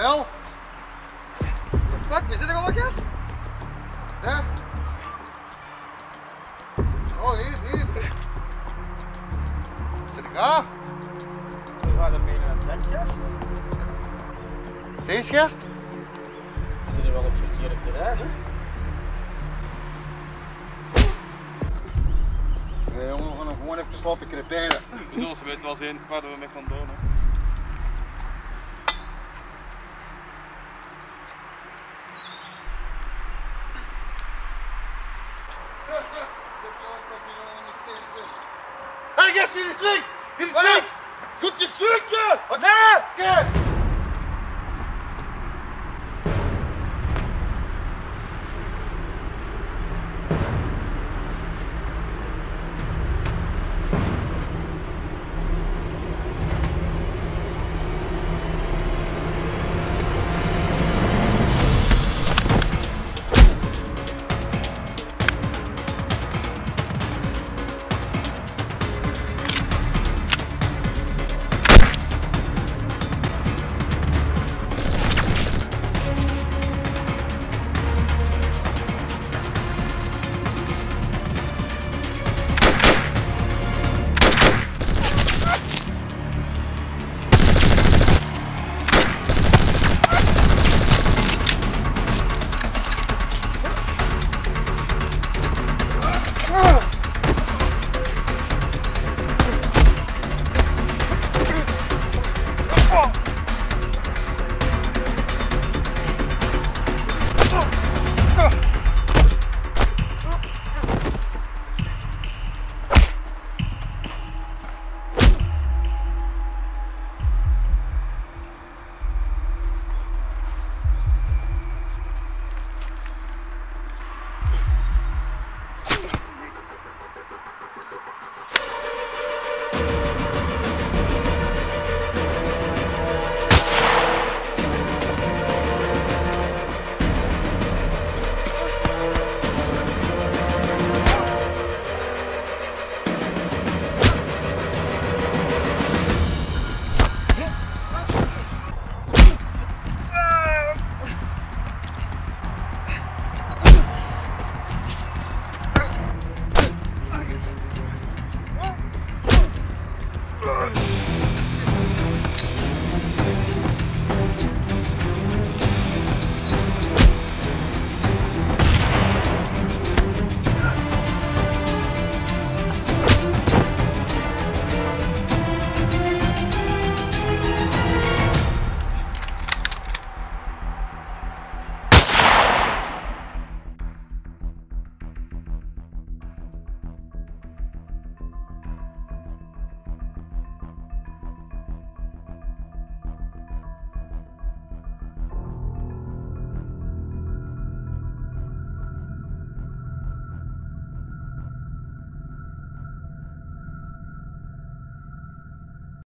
Wel? The fuck, we zitten al een gast? Ja? Oh, hier, hier. Zit ik aan? We gaan ermee naar een zakgast. Zeesgast? We zitten wel op verkeerde terrein, hè? Nee, jongen, we gaan hem gewoon even laten creperen. We zullen ze weten wel zien waar we mee gaan doen. Hè. Hé, gast, dit is leeg! Dit is leeg! Goed